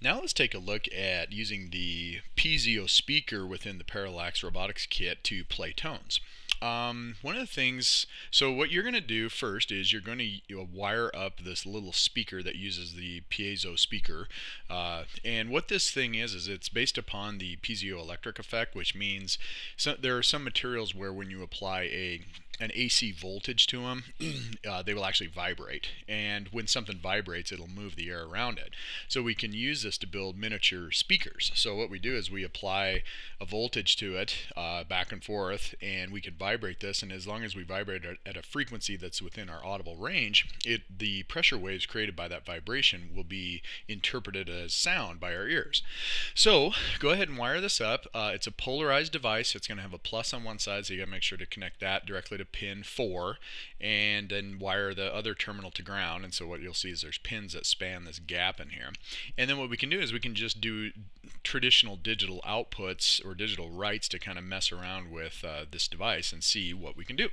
Now let's take a look at using the Piezo speaker within the Parallax Robotics Kit to play tones. Um, one of the things, so what you're going to do first is you're going to you know, wire up this little speaker that uses the piezo speaker. Uh, and what this thing is, is it's based upon the piezoelectric effect, which means there are some materials where when you apply a an AC voltage to them, uh, they will actually vibrate. And when something vibrates, it'll move the air around it. So we can use this to build miniature speakers. So what we do is we apply a voltage to it uh, back and forth, and we can vibrate this. And as long as we vibrate it at a frequency that's within our audible range, it the pressure waves created by that vibration will be interpreted as sound by our ears. So go ahead and wire this up. Uh, it's a polarized device. It's going to have a plus on one side, so you got to make sure to connect that directly to pin 4 and then wire the other terminal to ground and so what you'll see is there's pins that span this gap in here and then what we can do is we can just do traditional digital outputs or digital writes to kind of mess around with uh, this device and see what we can do.